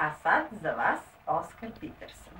А сад за вас Оскар Питерсон.